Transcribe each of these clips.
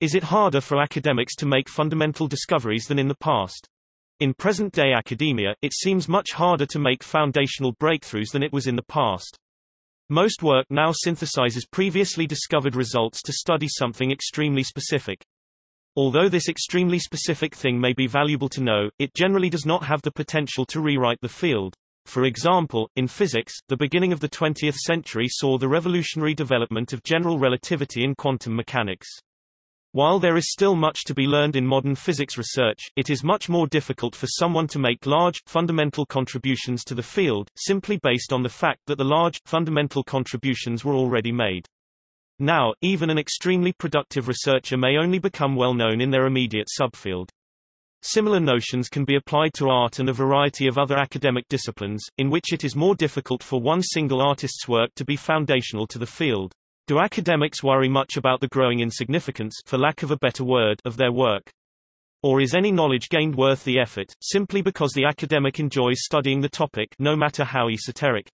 Is it harder for academics to make fundamental discoveries than in the past? In present-day academia, it seems much harder to make foundational breakthroughs than it was in the past. Most work now synthesizes previously discovered results to study something extremely specific. Although this extremely specific thing may be valuable to know, it generally does not have the potential to rewrite the field. For example, in physics, the beginning of the 20th century saw the revolutionary development of general relativity in quantum mechanics. While there is still much to be learned in modern physics research, it is much more difficult for someone to make large, fundamental contributions to the field, simply based on the fact that the large, fundamental contributions were already made. Now, even an extremely productive researcher may only become well known in their immediate subfield. Similar notions can be applied to art and a variety of other academic disciplines, in which it is more difficult for one single artist's work to be foundational to the field. Do academics worry much about the growing insignificance for lack of a better word of their work? Or is any knowledge gained worth the effort, simply because the academic enjoys studying the topic no matter how esoteric?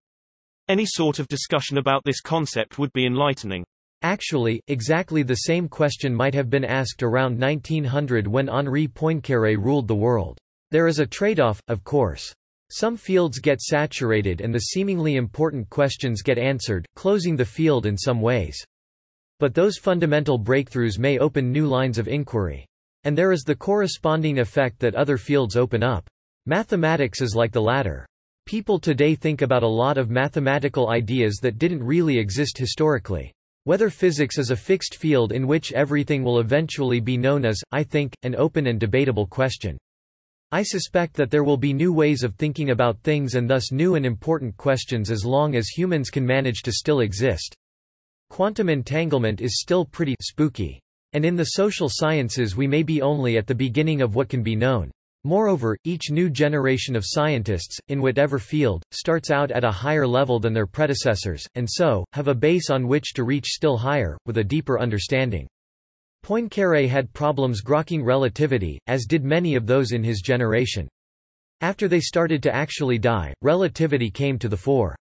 Any sort of discussion about this concept would be enlightening. Actually, exactly the same question might have been asked around 1900 when Henri Poincaré ruled the world. There is a trade-off, of course. Some fields get saturated and the seemingly important questions get answered, closing the field in some ways. But those fundamental breakthroughs may open new lines of inquiry. And there is the corresponding effect that other fields open up. Mathematics is like the latter. People today think about a lot of mathematical ideas that didn't really exist historically. Whether physics is a fixed field in which everything will eventually be known is, I think, an open and debatable question. I suspect that there will be new ways of thinking about things and thus new and important questions as long as humans can manage to still exist. Quantum entanglement is still pretty spooky. And in the social sciences we may be only at the beginning of what can be known. Moreover, each new generation of scientists, in whatever field, starts out at a higher level than their predecessors, and so, have a base on which to reach still higher, with a deeper understanding. Poincaré had problems grokking relativity, as did many of those in his generation. After they started to actually die, relativity came to the fore.